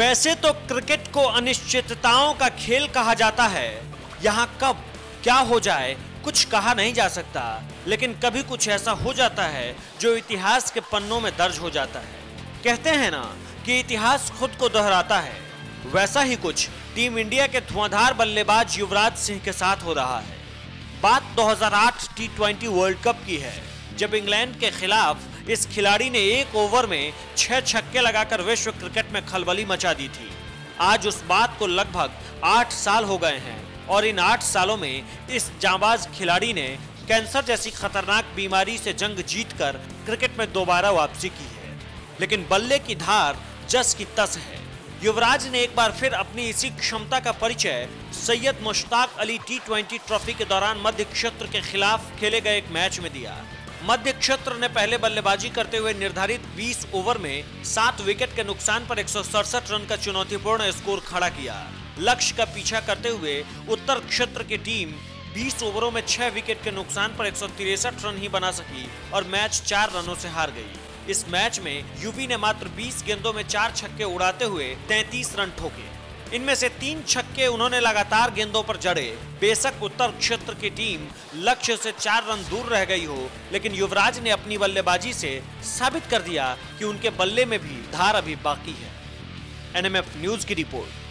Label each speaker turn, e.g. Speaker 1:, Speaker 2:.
Speaker 1: वैसे तो क्रिकेट को अनिश्चितताओं का खेल कहा जाता है। यहाँ कब, क्या हो जाए, कुछ कहा नहीं जा सकता। लेकिन कभी कुछ ऐसा हो जाता है, जो इतिहास के पन्नों में दर्ज हो जाता है। कहते हैं ना कि इतिहास खुद को दोहराता है। वैसा ही कुछ टीम इंडिया के धुआंधार बल्लेबाज युवराज सिंह के साथ हो रहा है। बात 2008 टी वर्ल्ड कप की है, जब इंग्लैंड के खिलाफ इस खिलाड़ी ने एक ओवर में छह छक्के लगाकर विश्व क्रिकेट में खलबली मचा दी थी। आज उस बात को लगभग आठ साल हो गए हैं और इन आठ सालों में इस जांबाज खिलाड़ी ने कैंसर जैसी खतरनाक बीमारी से जंग जीतकर क्रिकेट में दोबारा वापसी की है। लेकिन बल्ले की धार जस की तस है। युवराज ने एक बार फिर अपनी इसी क्षमता का परिचय Syed Mushtaq Ali T twenty trophy के दौरान मध्य क्षेत्र के खिलाफ खेले गए एक मैच में दिया। मध्य क्षेत्र ने पहले बल्लेबाजी करते हुए निर्धारित 20 ओवर में सात विकेट के नुकसान पर एक सौ सड़सठ रन का चुनौतीपूर्ण स्कोर खड़ा किया। लक्ष्य का पीछा करते हुए उत्तर क्षेत्र की टीम 20 ओवरों में छह विकेट के नुकसान पर एक रन ही बना सकी और मैच चार रनों से हार गई। इस मैच में यूपी ने मात्र 20 गेंदों में चार छक्के उड़ाते हुए 33 रन ठोके। इनमें से तीन छक्के उन्होंने लगातार गेंदों पर जड़े। बेशक उत्तर क्षेत्र की टीम लक्ष्य से चार रन दूर रह गई हो, लेकिन युवराज ने अपनी बल्लेबाजी से साबित कर दिया कि उनके बल्ले में भी धार अभी बाकी है। एनएमएफ न्यूज़ की रिपोर्ट।